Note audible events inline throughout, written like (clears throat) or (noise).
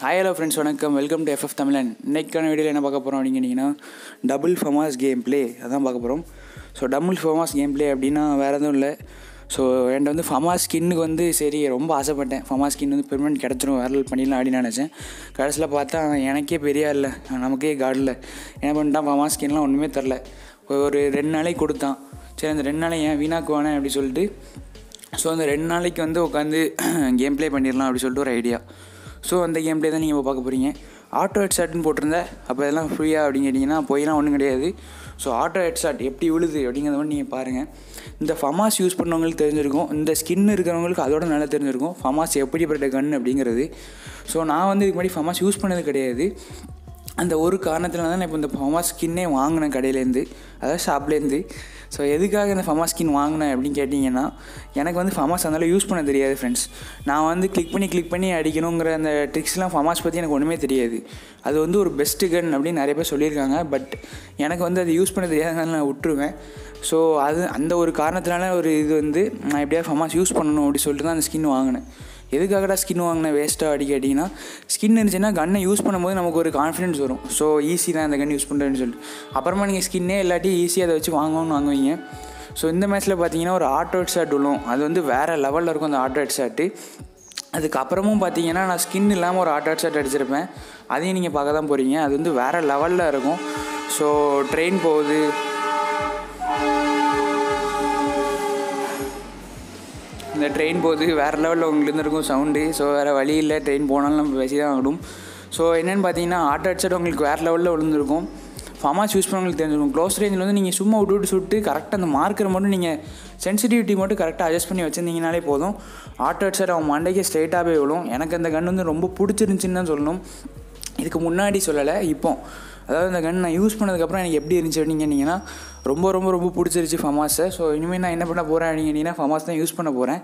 Hi hello friends வணக்கம். Welcome to FF Tamilan. இன்றைக்கான வீடியோவில் என்ன பார்க்க போகிறோம் அப்படின்னு டபுள் ஃபமாஸ் கேம் ப்ளே அதான் பார்க்க போகிறோம் so double famas game play அப்படின்னா வேறு எதுவும் இல்லை. ஸோ என்கிட்ட வந்து ஃபமா ஸ்கின்னுக்கு வந்து சரி ரொம்ப ஆசைப்பட்டேன். ஃபமா ஸ்கின் வந்து பெர்மனெண்ட் கிடச்சிரும் வேரல் பண்ணிடலாம் அப்படின்னு நினச்சேன். கடைசியில் பார்த்தா எனக்கே பெரிய இல்லை. நமக்கே காடில் என்ன பண்ணிட்டான்? ஃபமா ஸ்கின்லாம் ஒன்றுமே தெரில. ஒரு ரெண்டு நாளைக்கு கொடுத்தான். சரி அந்த ரெண்டு நாளை ஏன் வீணாக்குவானே அப்படி சொல்லிட்டு. ஸோ அந்த ரெண்டு நாளைக்கு வந்து உட்காந்து (clears throat) கேம் ப்ளே பண்ணிடலாம் அப்படி சொல்லிட்டு ஒரு ஐடியா ஸோ அந்த கேம் தான் நீங்கள் இப்போ பார்க்க போகிறீங்க ஆட்டோ ஹெட்ஷாட்னு போட்டிருந்தேன் அப்போ இதெல்லாம் ஃப்ரீயாக அப்படின்னு கேட்டிங்கன்னா போயெல்லாம் ஒன்றும் கிடையாது. ஸோ ஆட்டோ ஹெட்ஷாட் எப்படி விழுது அப்படிங்கிறத மட்டும் நீங்கள் பாருங்கள் இந்த ஃபமாஸ் யூஸ் பண்ணவங்களுக்கு தெரிஞ்சிருக்கும். இந்த ஸ்கின் இருக்கிறவங்களுக்கு அதோட நல்லா தெரிஞ்சிருக்கும். ஃபமாஸ் எப்படிப்பட்ட கன் அப்படிங்கிறது. ஸோ நான் வந்து இதுக்கு முன்னாடி ஃபமாஸ் யூஸ் பண்ணது கிடையாது. அந்த ஒரு காரணத்தில் தான் நான் இப்போ இந்த ஃபமா ஸ்கின்னே வாங்கினேன் கடையிலேருந்து. அதாவது ஷாப்லேருந்து. ஸோ எதுக்காக இந்த ஃபமா ஸ்கின் வாங்கினேன் அப்படின்னு கேட்டிங்கன்னா எனக்கு வந்து ஃபமாஸ் அதனால் யூஸ் பண்ண தெரியாது ஃப்ரெண்ட்ஸ் நான் வந்து கிளிக் பண்ணி கிளிக் பண்ணி அடிக்கணுங்கிற அந்த ட்ரிக்ஸ்லாம் ஃபமாஸ் பற்றி எனக்கு ஒன்றுமே தெரியாது. அது வந்து ஒரு பெஸ்ட்டு கன் அப்படின்னு நிறைய பேர் சொல்லியிருக்காங்க. பட் எனக்கு வந்து அது யூஸ் பண்ண தெரியாதனால நான் விட்டுருவேன். ஸோ அது அந்த ஒரு காரணத்தினால ஒரு இது வந்து நான் எப்படியாவது ஃபமாஸ் யூஸ் பண்ணணும் அப்படி சொல்லிட்டு தான் அந்த ஸ்கின் வாங்கினேன். எதுக்காகடா ஸ்கின் வாங்கினேன் வேஸ்ட்டாக அடிக்க அடிக்கினா ஸ்கின் இருந்துச்சுன்னா கன்னை யூஸ் பண்ணும்போது நமக்கு ஒரு கான்ஃபிடன்ஸ் வரும். ஸோ ஈஸி தான் அந்த கன் யூஸ் பண்ணுறேன்னு சொல்லிட்டு. அப்புறமா நீங்கள் ஸ்கின்னே இல்லாட்டி ஈஸியாக அதை வச்சு வாங்கணும்னு வாங்குவீங்க. ஸோ இந்த மேட்ச்சில் பார்த்தீங்கன்னா ஒரு ஆட்டோ ஹெட் ஷாட் விழும் அது வந்து வேறு லெவலில் இருக்கும் அந்த ஆட்டோ ஹெட் ஷாட்டு அதுக்கப்புறமும் பார்த்தீங்கன்னா நான் ஸ்கின் இல்லாமல் ஒரு ஆட்டோ ஹெட் ஷாட் அடிச்சிருப்பேன். அதையும் நீங்கள் பார்க்க தான் போகிறீங்க அது வந்து வேறு லெவலில் இருக்கும். ஸோ ட்ரெயின் போகுது. இந்த ட்ரெயின் போகுது வேறு லெவலில் உங்களுக்கு இருக்கும் சவுண்டு ஸோ வேறு வழி இல்லை ட்ரெயின் போனாலும் நம்ம பேசி தான் ஆகணும். ஸோ என்னென்னு பார்த்தீங்கன்னா ஆட்டோ அடிச்சட் உங்களுக்கு வேறு லெவலில் விழுந்திருக்கும். ஃபார்மாஸ் யூஸ் பண்ணவங்களுக்கு தெரிஞ்சிருக்கும். க்ளோஸ் ரேஞ்சில் வந்து நீங்கள் சும்மா விட்டு விட்டு சுட்டு கரெக்டாக அந்த மார்க்கரை மட்டும் நீங்கள் சென்சிட்டிவிட்டி மட்டும் கரெக்டாக அட்ஜஸ்ட் பண்ணி வச்சுருந்தீங்கனாலே போதும். ஆட்டோ அடிச்சட் அவன் மண்டைக்கு ஸ்ட்ரைட்டாகவே விழும். எனக்கு அந்த கன் வந்து ரொம்ப பிடிச்சிருந்துச்சின்னு தான் சொல்லணும். இதுக்கு முன்னாடி சொல்லலை இப்போ. அதாவது இந்த கன் நான் யூஸ் பண்ணதுக்கப்புறம் எனக்கு எப்படி இருந்துச்சு அப்படின்னு கேட்டிங்கன்னா ரொம்ப ரொம்ப ரொம்ப பிடிச்சிருச்சு ஃபமாஸை ஸோ இனிமேல் நான் என்ன பண்ண போகிறேன் அப்படின்னு கேட்டிங்கன்னா ஃபமாஸ் தான் யூஸ் பண்ண போகிறேன்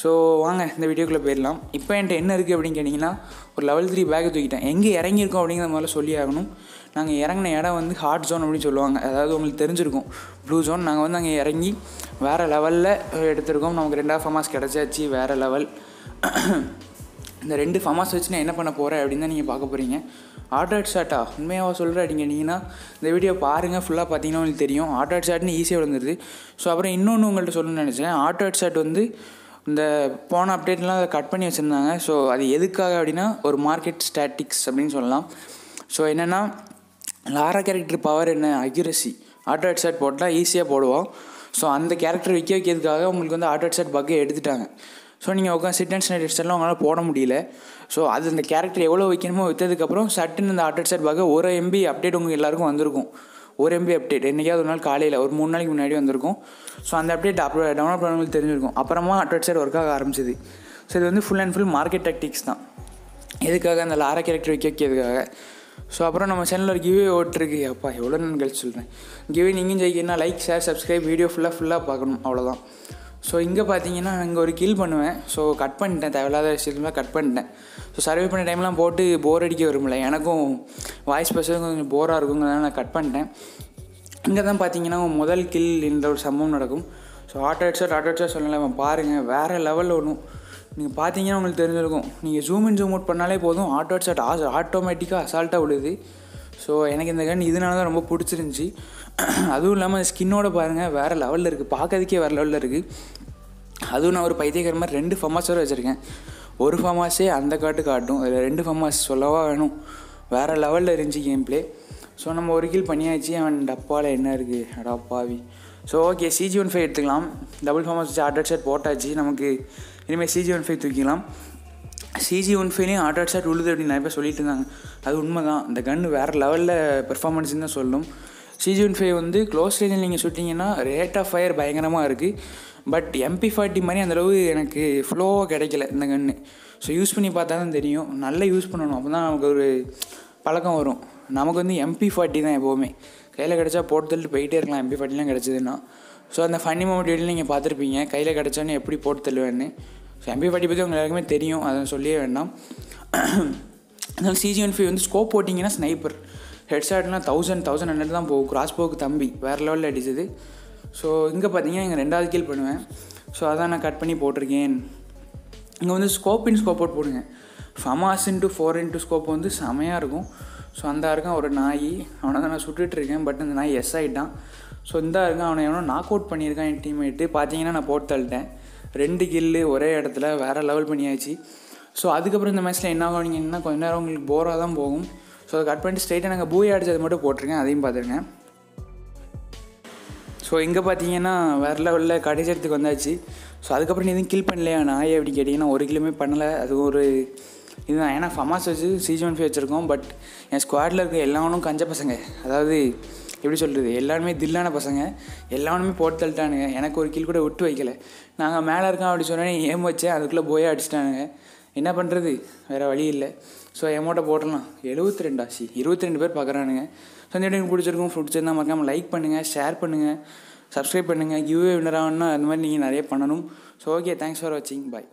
ஸோ வாங்க இந்த வீடியோக்குள்ளே போயிடலாம். இப்போ என்கிட்ட என்ன இருக்குது அப்படின்னு கேட்டிங்கன்னா ஒரு லெவல் த்ரீ பேக்கை தூக்கிட்டேன். எங்கே இறங்கியிருக்கோம் அப்படிங்கிறத முதல்ல சொல்லி ஆகணும். நாங்கள் இறங்கின இடம் வந்து ஹாட் ஜோன் அப்படின்னு சொல்லுவாங்க. அதாவது உங்களுக்கு தெரிஞ்சிருக்கும். ப்ளூ ஜோன் நாங்கள் வந்து அங்கே இறங்கி வேறு லெவலில் எடுத்திருக்கோம். நமக்கு ரெண்டாவது ஃபமாஸ் கிடச்சாச்சு வேறு லெவல் இந்த ரெண்டு ஃபமாஸ் வச்சு நான் என்ன பண்ண போகிறேன் அப்படின்னு தான் நீங்கள் பார்க்க போகிறீங்க ஆட்ராய்ட் ஷாட்டா உண்மையாக சொல்கிறேன் நீங்கள்னா இந்த வீடியோ பாருங்கள் ஃபுல்லாக பார்த்தீங்கன்னா உங்களுக்கு தெரியும். ஆட்ராய்ட் ஹெட் ஷாட்னு ஈஸியாக விழுந்துருது. ஸோ அப்புறம் இன்னொன்று உங்கள்கிட்ட சொல்லணும்னு நினச்சேன். ஆட்ராய்ட் ஷாட் வந்து இந்த போன அப்டேட்லாம் அதை கட் பண்ணி வச்சுருந்தாங்க. ஸோ அது எதுக்காக அப்படின்னா ஒரு மார்க்கெட் ஸ்டாட்டிக்ஸ் அப்படின்னு சொல்லலாம். ஸோ என்னென்னா லாரா கேரக்டர் பவர் என்ன? அக்யூரசி ஆட்ராய்ட் ஷாட் போட்டால் ஈஸியாக போடுவோம் ஸோ அந்த கேரக்டர் விற்க வைக்கிறதுக்காக உங்களுக்கு வந்து ஆட்ராய்ட் ஷாட் பக்கை எடுத்துட்டாங்க. ஸோ நீங்கள் உட்காந்து சிட் அண்ட் ஸ்னைட் ஹெட்செட்லாம் உங்களால் போட முடியல. ஸோ அது அந்த கேரக்டர் எவ்வளோ வைக்கணுமோ விற்றதுக்கப்புறம் சட்டுன்னு இந்த ஆட்டோ செட் பார்க்க ஒரு எம்பி அப்டேட் உங்களுக்கு எல்லாருக்கும் வந்திருக்கும். ஒரு எம்பி அப்டேட் என்றைக்காவது ஒரு நாள் காலையில் ஒரு மூணு நாளைக்கு முன்னாடி வந்திருக்கும். ஸோ அந்த அப்டேட் அப்லோ டவுன்லோட் பண்ணவங்களுக்கு தெரிஞ்சிருக்கும். அப்புறமா ஆட்டோ செட் ஒர்க் ஆக ஆரம்பிச்சிது. ஸோ இது வந்து full and full market tactics தான். எதுக்காக அந்த லாரா கேரக்டர் வைக்க வைக்கிறதுக்காக? ஸோ அப்புறம் நம்ம சேனலில் ஒரு கிவே ஓட்டிருக்கு. அப்பா எவ்வளோ நான் கழிச்சு சொல்கிறேன் கிவே நீங்கள் ஜெயிக்கணும்னா லைக் ஷேர் சப்ஸ்கிரைப் வீடியோ ஃபுல்லாக ஃபுல்லாக பார்க்கணும். அவ்வளோதான் ஸோ இங்கே பார்த்தீங்கன்னா இங்கே ஒரு கில் பண்ணுவேன். ஸோ கட் பண்ணிட்டேன். தேவையில்லாத விஷயத்துலாம் கட் பண்ணிட்டேன். ஸோ சர்வே பண்ண டைம்லாம் போட்டு போர் அடிக்க வரும்ல எனக்கும் வாய்ஸ் பேசுறது கொஞ்சம் போராக இருக்குங்கிறதால நான் கட் பண்ணிட்டேன். இங்கே தான் பார்த்தீங்கன்னா முதல் கில் என்ற ஒரு சம்பவம் நடக்கும். So auto headshot auto headshot சொல்லலாம் பாருங்கள் வேறு லெவலில் ஒன்றும் நீங்கள் பார்த்தீங்கன்னா உங்களுக்கு தெரிஞ்சிருக்கும். நீங்கள் ஜூம் இன் ஜூம் அவுட் பண்ணாலே போதும். ஆட்டோ ஹெட்ஷாட் ஆஸ் ஆட்டோமேட்டிக்காக அசால்ட்டாக விழுது. ஸோ எனக்கு இந்த கன் இதனால தான் ரொம்ப பிடிச்சிருந்துச்சி. அதுவும் இல்லாமல் ஸ்கின்னோட பாருங்கள் வேறு லெவலில் இருக்குது பார்க்கறதுக்கே வேறு லெவலில் இருக்குது அதுவும் நான் ஒரு பைத்தியக்கார மாதிரி ரெண்டு ஃபமாஸ் வரை வச்சுருக்கேன். ஒரு ஃபமாஸே அந்த காட்டு காட்டும். அதில் ரெண்டு ஃபமாஸ் சொல்லவா வேணும்? வேறு லெவலில் இருந்துச்சு கேம் ப்ளே ஸோ நம்ம ஒரு கீழ் பண்ணியாச்சு. அவன் டப்பாவில் என்ன இருக்குது அடாப்பாவி so okay CG one five எடுத்துக்கலாம். டபுள் ஃபார்மாஸ் வச்சு ஆர்டர் ஷர்ட் போட்டாச்சு. நமக்கு இனிமேல் சிஜி ஒன் ஃபைவ் தூக்கிக்கலாம். சிஜி ஒன் ஆட் ஆட்டோ ஷாட் உழுது அப்படின்னு நிறைய பேர் சொல்லிட்டு இருந்தாங்க. அது உண்மை தான் இந்த கன்று வேறு லெவலில் பெர்ஃபார்மன்ஸ்னு தான் சொல்லணும் சிஜி ஒன் ஃபைவ் வந்து க்ளோஸ் ரேஞ்சில் நீங்கள் சுட்டிங்கன்னா ரேட் ஆஃப் ஃபயர் பயங்கரமாக இருக்குது பட் எம்பி ஃபார்ட்டி மாதிரி அந்தளவு எனக்கு ஃப்ளோவாக கிடைக்கல இந்த கன்று ஸோ யூஸ் பண்ணி பார்த்தா தான் தெரியும். நல்லா யூஸ் பண்ணணும். அப்போ தான் நமக்கு ஒரு பழக்கம் வரும். நமக்கு வந்து எம்பி ஃபார்ட்டி தான் எப்போவுமே. கையில் கிடச்சா போட்டு தள்ளிட்டு போயிட்டே இருக்கலாம். எம்பி ஃபார்ட்டிலாம் கிடச்சிதுன்னா. ஸோ அந்த ஃபன்னி மொமெண்ட் வீடியோ நீங்கள் பார்த்துருப்பீங்க. கையில் கிடச்சோன்னே எப்படி போட்டு தள்ளுவேன்னு. ஸோ எம்பி பற்றி உங்களுக்கு எல்லாருக்குமே தெரியும். அதை சொல்லியே வேண்டாம். அதனால் சிஜி ஒன் ஃபைவ் வந்து ஸ்கோப் போட்டிங்கன்னா ஸ்னைப்பர் ஹெட்ஷாட்லாம் தௌசண்ட் தௌசண்ட் ஹண்ட்ரட் தான் போகும். கிராஸ் போக்கு தம்பி. வேறு லெவலில் அடிச்சது. ஸோ இங்கே பார்த்தீங்கன்னா இங்கே ரெண்டாவது கீழ் பண்ணுவேன். ஸோ அதான் நான் கட் பண்ணி போட்டிருக்கேன். இங்கே வந்து ஸ்கோப் இன் ஸ்கோப் அவுட் போடுங்க. Famas into four into scope வந்து செமையாக இருக்கும். ஸோ அந்த இருக்கான் ஒரு நாய். அவனை தான் நான் சுட்டுட்ருக்கேன் பட் அந்த நாய் எஸ் ஆகிட்டான் ஸோ இந்த இருக்கான் அவனை எவனோ நாக் அவுட் பண்ணியிருக்கான் என் டீம்மேட்டு பார்த்தீங்கன்னா நான் போட்டு தள்ளிட்டேன். ரெண்டு கில்லு ஒரே இடத்துல வேறு லெவல் பண்ணியாச்சு. ஸோ அதுக்கப்புறம் இந்த மேட்ச்சில் என்ன ஆகும்? கொஞ்ச நேரம் உங்களுக்கு போராக தான் போகும். ஸோ அதை கட் பண்ணிட்டு ஸ்ட்ரைட்டாக நாங்கள் பூய் அடிச்சது மட்டும் போட்டிருக்கேன். அதையும் பார்த்துருக்கேன். ஸோ இங்கே பார்த்தீங்கன்னா வேறு லெவலில் கடைசத்துக்கு வந்தாச்சு. ஸோ அதுக்கப்புறம் நீ எதுவும் கில் பண்ணலையா? நாயை அப்படின்னு கேட்டிங்கன்னா ஒரு கிலோமே பண்ணலை. அது ஒரு இதுதான். ஏன்னா ஃபமாஸ் வச்சு சீசன் ஃபே வச்சுருக்கோம். பட் என் ஸ்குவாடில் இருக்க எல்லாவனும் கஞ்ச பசங்க. அதாவது எப்படி சொல்கிறது எல்லாருமே தில்லான பசங்க. எல்லாருமே போட்டு தள்ளிட்டானுங்க. எனக்கு ஒரு கீழ் கூட விட்டு வைக்கல. நாங்கள் மேலே இருக்கோம் அப்படி சொன்னோன்னே ஏம் வச்சேன் அதுக்குள்ளே போயே அடிச்சிட்டானுங்க. என்ன பண்ணுறது வேறு வழி இல்லை. ஸோ எமௌண்ட்டை போட்டலாம் எழுபத்தி ரெண்டா சி இருபத்தி ரெண்டு பேர் பார்க்குறானுங்க ஸோ இந்த வீடியோ பிடிச்சிருக்கும் பிடிச்சிருந்தா மறக்காமல் லைக் பண்ணுங்கள் ஷேர் பண்ணுங்கள் சப்ஸ்கிரைப் பண்ணுங்கள் கிவ்வே வின்னர் ஆகணும்னா அந்த மாதிரி நீங்கள் நிறைய பண்ணணும். ஸோ ஓகே தேங்க்ஸ் ஃபார் வாட்சிங் பாய்